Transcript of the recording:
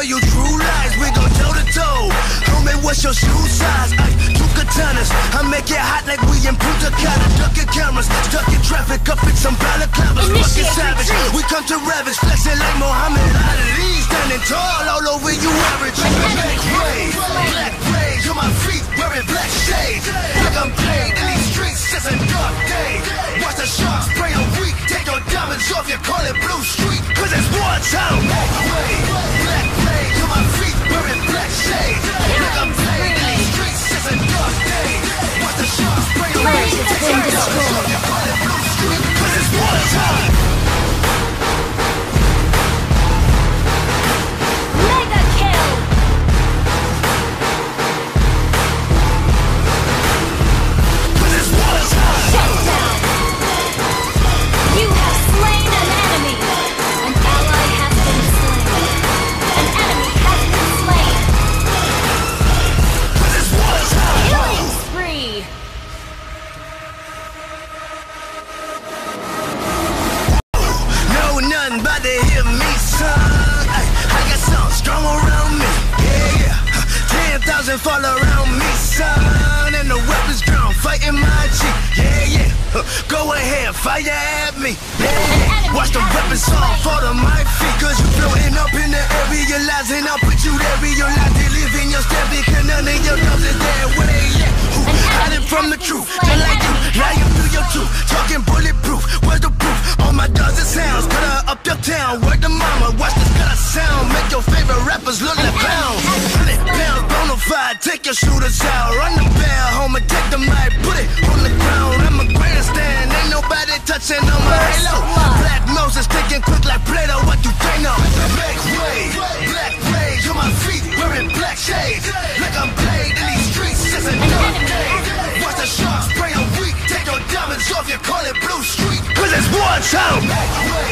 Tell you true lies. We go toe to toe. Homie, what's your shoe size? Ay, two katanas. I make it hot like we in Punta Cana. Ducking cameras, stuck in traffic, up in some balaclavas. Fucking savage. We come to ravage, flexing like Muhammad Ali. Standing tall all over you average. Make way, black rays on my feet, wearing black shades. Like I'm played in these streets, it's a dark day. Watch the sharks spray a week, take your diamonds off, you call it blue street. Cause it's. Black way, black been destroyed. Thousand fall around me, son. And the weapons drawn, fighting my G. Yeah, yeah. Huh, Go ahead, fire at me. Yeah, yeah. Watch the weapons all fall to my feet. Cause you floating up in the air, realizing I'll put you there, realize they live in your step. Because none of your dogs is there. Where they at? Who hiding from the truth? Just like you, lying through your truth. Talking bulletproof, where's the proof? All my dogs are sounds, cut her up your town. Word to mama, watch this cut sound. Make your favorite rappers look like pounds. Hundred bonafide, take your shooters out. Run the bell, home and take the mic, put it on the ground. I'm a grandstand, ain't nobody touching on my halo. Black Moses thinking quick like Play-Doh, what you think of? Make way, black rage on my feet, wearing black shades. Like I'm played in these streets, it's a dark day. Watch the sharks spray a week, take your diamonds off, you call it blue street. Cause it's wartime. Make way,